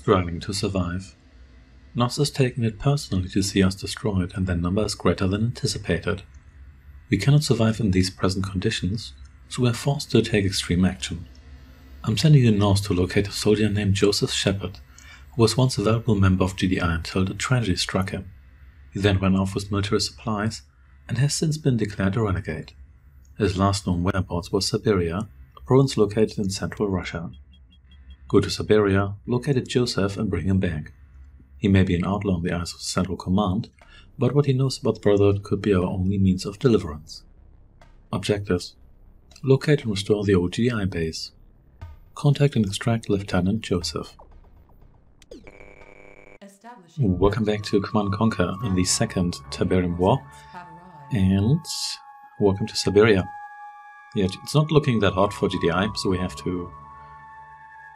Struggling to survive. Nod is taking it personally to see us destroyed and their number is greater than anticipated. We cannot survive in these present conditions, so we are forced to take extreme action. I'm sending you Nos to locate a soldier named Joseph Shepard, who was once a valuable member of GDI until the tragedy struck him. He then ran off with military supplies and has since been declared a renegade. His last known whereabouts was Siberia, a province located in central Russia. Go to Siberia, locate Joseph and bring him back. He may be an outlaw in the eyes of Central Command, but what he knows about the Brotherhood could be our only means of deliverance. Objectives Locate and restore the GDI base. Contact and extract Lieutenant Joseph. Welcome back to Command Conquer in the second Tiberium War, and welcome to Siberia. Yeah, it's not looking that hot for GDI, so we have to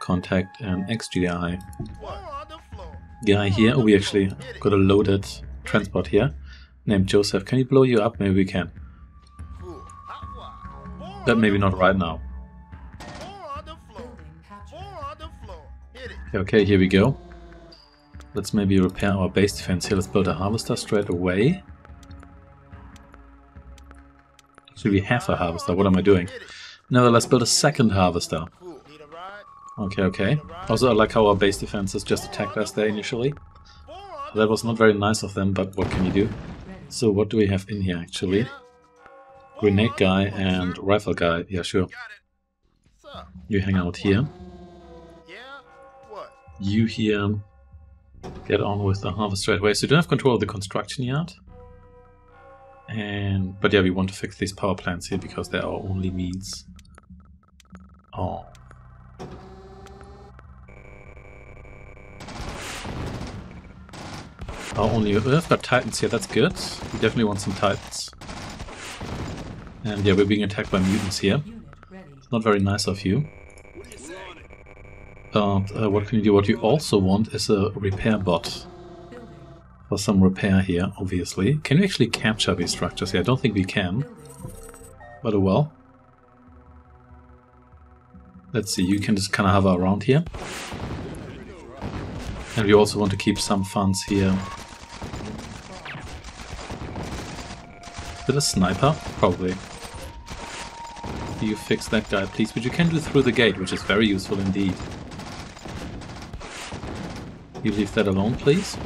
contact an ex-GDI guy here. Oh, we actually got a loaded transport here named Joseph. Can you blow you up? Maybe we can. But maybe not right now. Okay, here we go. Let's maybe repair our base defense here. Let's build a harvester straight away. So we have a harvester. What am I doing? No, let's build a second harvester. Okay, okay. Also, I like how our base defenses just attacked us there initially. That was not very nice of them, but what can you do? So what do we have in here, actually? Grenade guy and rifle guy. Yeah, sure. You hang out here. You here get on with the harvest straight away. So you don't have control of the construction yard. And but yeah, we want to fix these power plants here because they're our only means. Oh. Our only we've got titans here, that's good. We definitely want some titans. And yeah, we're being attacked by mutants here. Not very nice of you. But uh, what can you do? What you also want is a repair bot. For some repair here, obviously. Can we actually capture these structures here? I don't think we can. But oh well. Let's see, you can just kind of hover around here. And we also want to keep some funds here. With a sniper? Probably. You fix that guy, please? But you can do through the gate, which is very useful indeed. You leave that alone, please.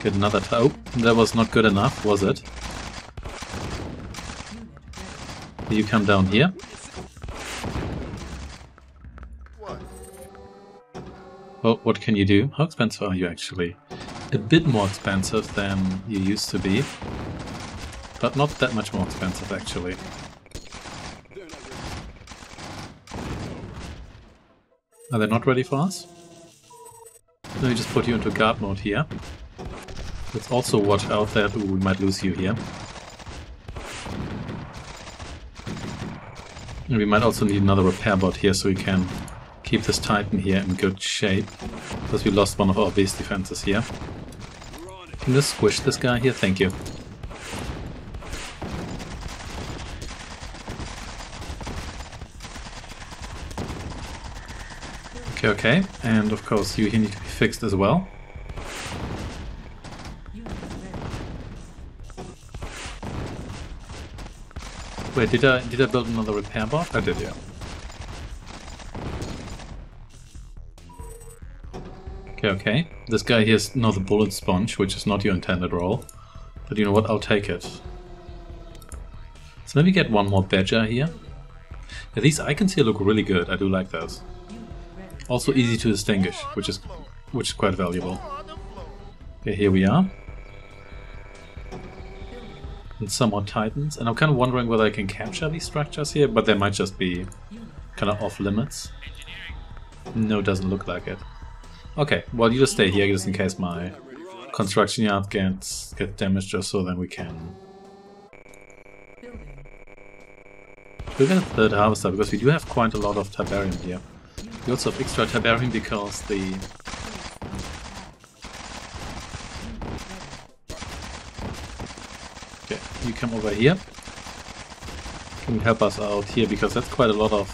Get another Oh, that was not good enough, was it? You come down here. Well, what can you do? How expensive are you actually? A bit more expensive than you used to be. But not that much more expensive actually. Are they not ready for us? Let me just put you into guard mode here. Let's also watch out that we might lose you here. And we might also need another repair bot here so we can keep this Titan here in good shape. Because we lost one of our base defenses here. Can squish this guy here? Thank you. Okay, okay. And of course you here need to be fixed as well. Wait, did I did I build another repair bot? I did, yeah. Okay, okay. This guy here is not a bullet sponge, which is not your intended role. But you know what, I'll take it. So let me get one more badger here. Yeah, these icons here look really good, I do like those. Also easy to distinguish, which is which is quite valuable. Okay, here we are. And some more titans. And I'm kind of wondering whether I can capture these structures here, but they might just be kind of off limits. No, doesn't look like it. Okay, well you just stay here just in case my construction yard gets, gets damaged just so then we can... We're gonna third harvester because we do have quite a lot of Tiberium here. We also have extra Tiberium because the... Okay, you come over here. Can help us out here because that's quite a lot of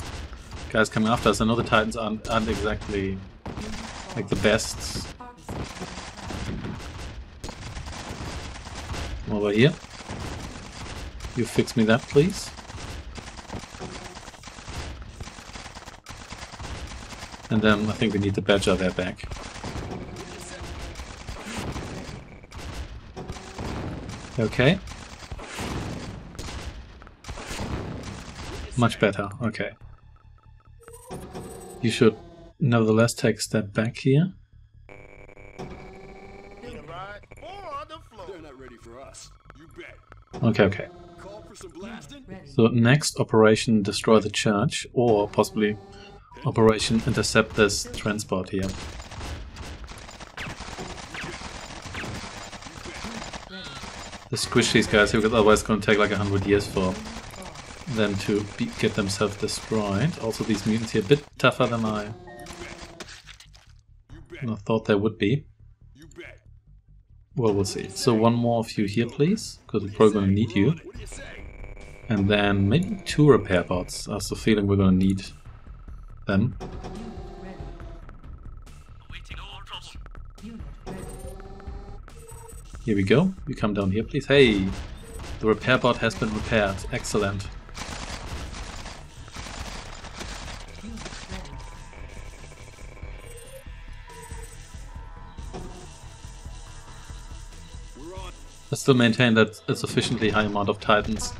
guys coming after us. I know the Titans aren't, aren't exactly like the best. Over here. You fix me that, please. And then I think we need the Badger there back. Okay. Much better, okay. You should nevertheless take a step back here. Okay, okay. So next, Operation Destroy the Church, or possibly Operation Intercept this transport here. Let's squish these guys here, because otherwise it's going to take like a hundred years for them to be, get themselves destroyed. Also, these mutants here a bit tougher than I, I thought they would be. Well, we'll see. So one more of you here, please, because we're probably going to need you. And then maybe two repair bots. I have the feeling we're going to need them. Here we go. You come down here, please. Hey! The repair bot has been repaired. Excellent. I still maintain that a sufficiently high amount of titans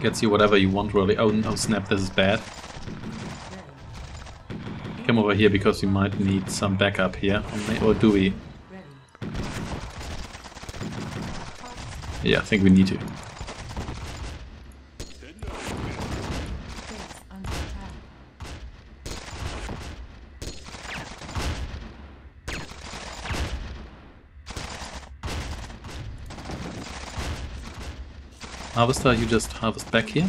gets you whatever you want really. Oh no snap, this is bad. Come over here because we might need some backup here. Or do we? Yeah, I think we need to. Harvester, you just harvest back here.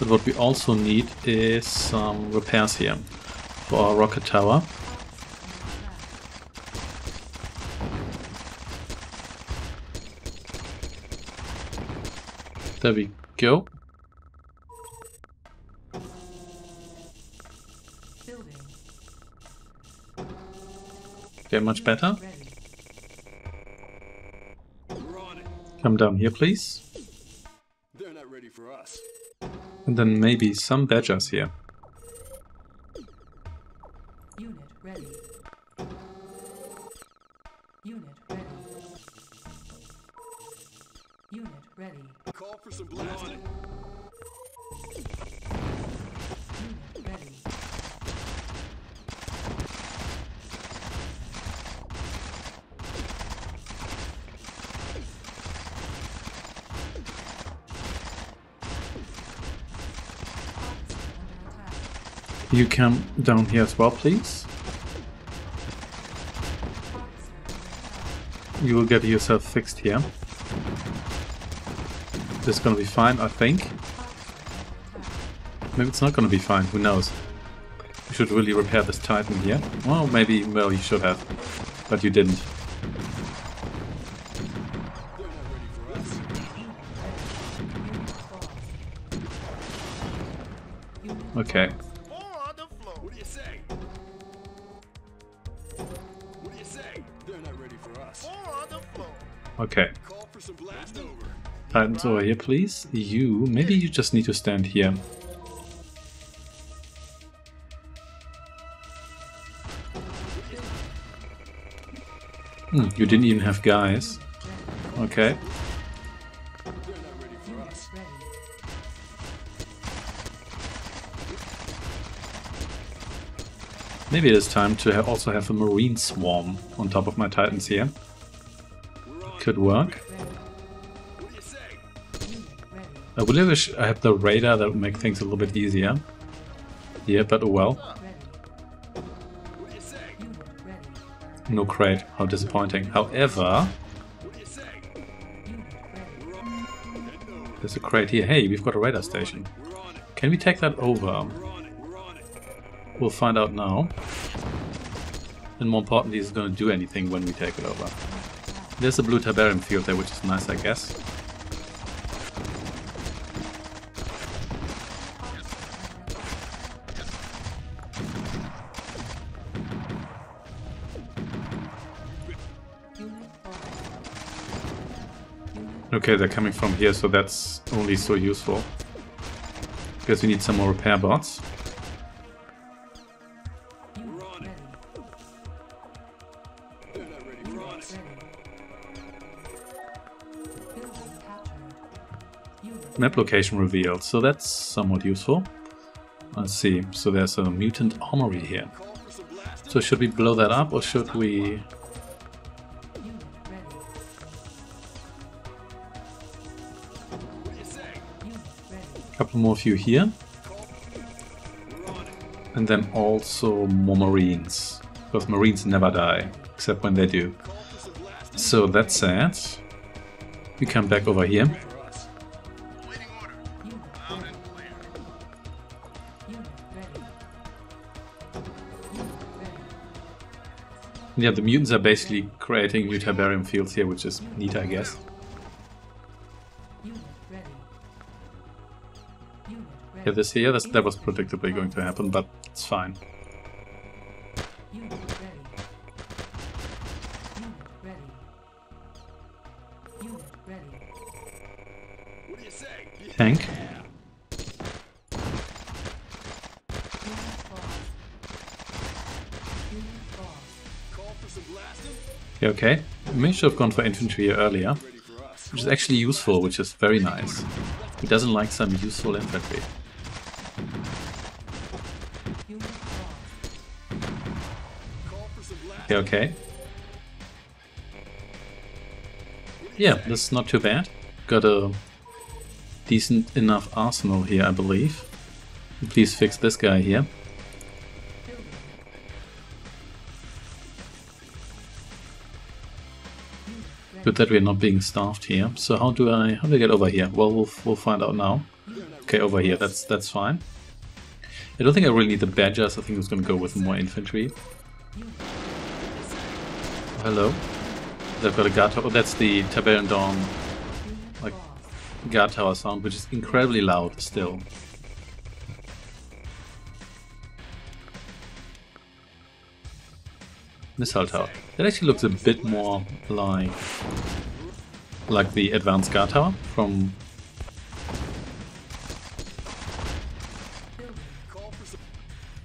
But what we also need is some repairs here for our rocket tower. There we go. Okay, much better. Come down here, please. They're not ready for us. And then maybe some badgers here. You come down here as well, please. You will get yourself fixed here. This is gonna be fine, I think. Maybe it's not gonna be fine, who knows. You should really repair this Titan here. Well, maybe, well, you should have. But you didn't. Okay. Okay. Titans over here, please. You, maybe you just need to stand here. Hmm, you didn't even have guys. Okay. Maybe it is time to also have a marine swarm on top of my titans here. Could work. I really wish I had the radar that would make things a little bit easier. Yeah, but well. No crate, how disappointing. However... There's a crate here. Hey, we've got a radar station. Can we take that over? We'll find out now. And more importantly, is it going to do anything when we take it over? There's a blue Tiberium field there, which is nice, I guess. Okay, they're coming from here, so that's only so useful. Because we need some more repair bots. Map location revealed, so that's somewhat useful. Let's see, so there's a mutant armory here. So should we blow that up or should we... couple more of you here. And then also more marines. Because marines never die, except when they do. So that said, we come back over here. Yeah, the mutants are basically creating new Tiberium fields here, which is neat, I guess. Yeah, this here, this, that was predictably going to happen, but it's fine. Yeah, okay. We should have gone for infantry earlier, which is actually useful, which is very nice. He doesn't like some useful infantry? Okay, okay. Yeah, this is not too bad. Got a decent enough arsenal here, I believe. Please fix this guy here. Good that we're not being starved here. So how do I how do I get over here? Well, we'll we'll find out now. Okay, over here. That's that's fine. I don't think I really need the badgers. I think I was going to go with more infantry. Hello. They've got a guard tower. Oh, that's the Tiberian Dawn, like guard tower sound, which is incredibly loud still. Missile tower. That actually looks a bit more like like the advanced guard tower from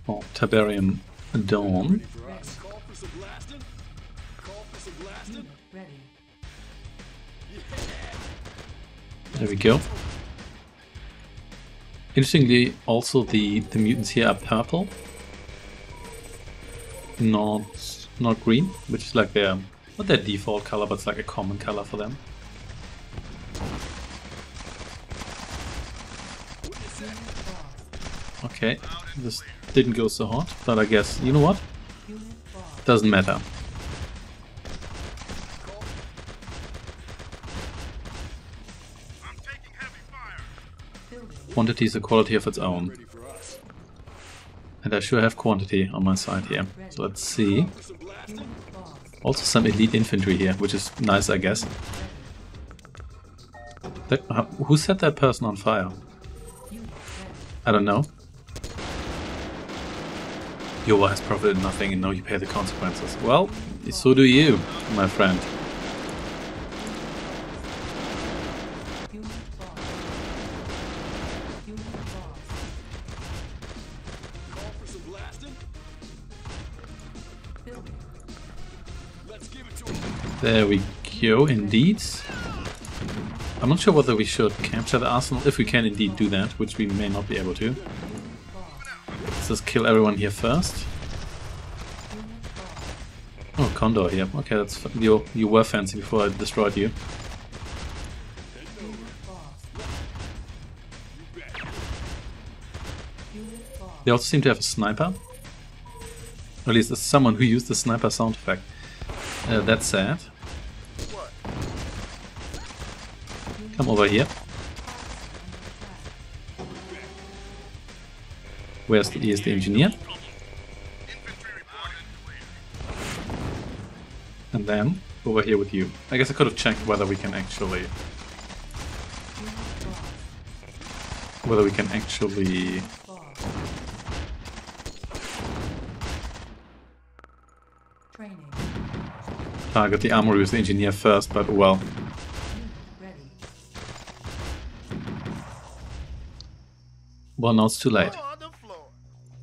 oh, Tiberian Dawn. There we go. Interestingly, also the, the mutants here are purple. Not not green, which is like their not their default color, but it's like a common color for them. Okay, this didn't go so hot, but I guess, you know what? Doesn't matter. Quantity is a quality of its own. And I sure have quantity on my side here. So let's see. Also some elite infantry here, which is nice, I guess. That, uh, who set that person on fire? I don't know. Your has profited nothing and now you pay the consequences. Well, so do you, my friend. There we go, indeed. I'm not sure whether we should capture the arsenal, if we can indeed do that, which we may not be able to. Let's just kill everyone here first. Oh, Condor here. Okay, that's you. You were fancy before I destroyed you. They also seem to have a sniper. Or at least someone who used the sniper sound effect. Uh, that's sad. Come over here. Where's the, here's the engineer. And then over here with you. I guess I could have checked whether we can actually whether we can actually target the armory with the engineer first, but well, Well, now it's too late. On the floor.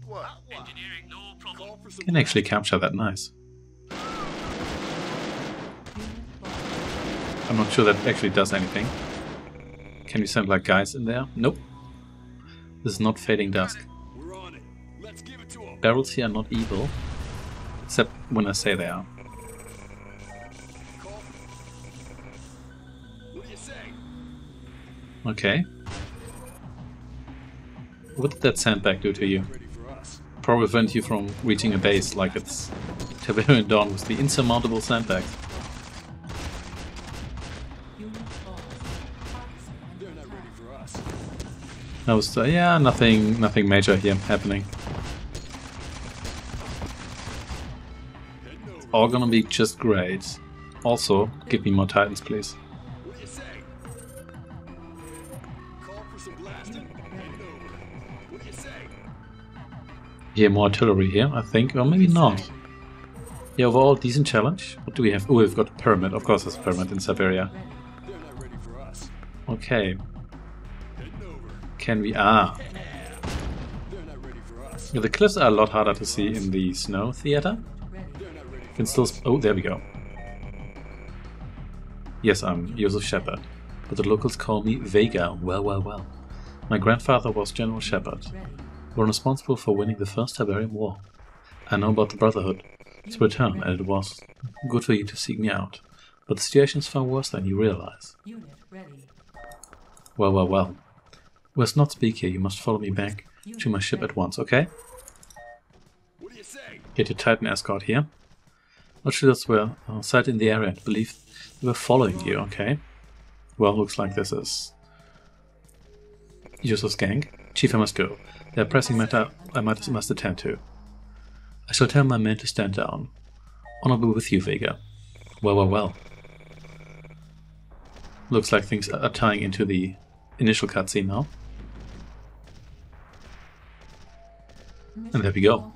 What? Engineering, no problem. Call for some Can actually capture that nice. I'm not sure that actually does anything. Can you send like guys in there? Nope. This is not fading dusk. We're on it. Let's give it to him. Barrels here are not evil, except when I say they are. Call. What do you say? Okay. What did that sandbag do to you? Probably prevent you from reaching a base like it's Tiberian Dawn with the insurmountable us. That was, uh, yeah, nothing, nothing major here happening. Over. All gonna be just great. Also, give me more titans, please. Yeah, more artillery here, I think, or maybe not. Yeah, overall decent challenge. What do we have? Oh, we've got a pyramid. Of course, there's a pyramid in Siberia. They're not ready for us. Okay, can we? Ah, They're not ready for us. yeah, the cliffs are a lot harder to see in the snow theater. They're not ready for Can still. Oh, there we go. Yes, I'm Joseph Shepard, but the locals call me Vega. Well, well, well. My grandfather was General Shepard. We're responsible for winning the First Tiberian War. I know about the Brotherhood, its return, and it was good for you to seek me out. But the situation is far worse than you realize. Unit ready. Well, well, well. We must not speak here. You must follow me back to my ship at once, okay? What do you say? Get your Titan escort here. Not sure that's where uh, sighted in the area and believe they were following you, okay? Well, looks like this is Yusuf's gang. Chief, I must go. There are pressing matter I might, must attend to. I shall tell my men to stand down. Honor be with you, Vega. Well, well, well. Looks like things are tying into the initial cutscene now. And there we go.